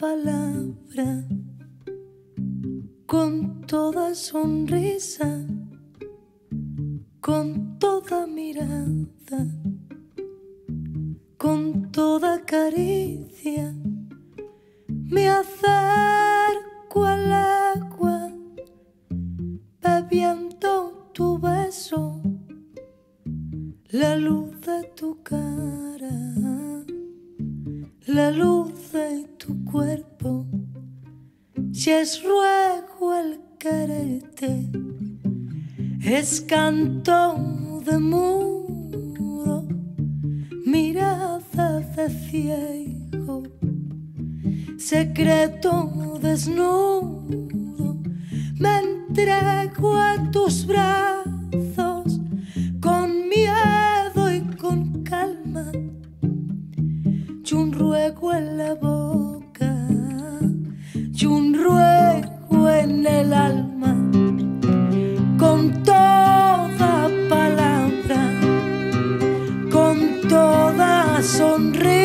palabra, con toda sonrisa, con toda mirada, con toda caricia, me acerco al agua, bebiendo tu beso, la luz de tu cara, la luz de cuerpo, si es ruego el quererte, es canto de mudo, mirada de ciego, secreto desnudo, me entrego a tus brazos con miedo y con calma. Y un ruego en la boca en el alma con toda palabra con toda sonrisa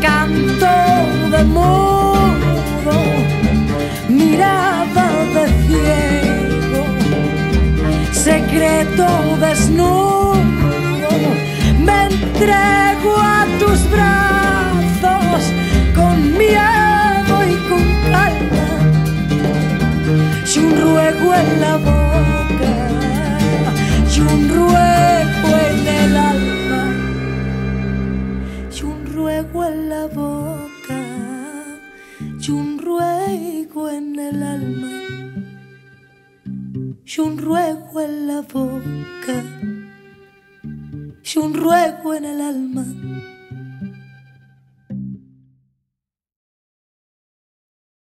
canto de modo, mirada de ciego, secreto desnudo, me entrego a tus brazos con miedo y un ruego en el alma y un ruego en la boca y un ruego en el alma